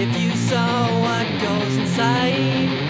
If you saw what goes inside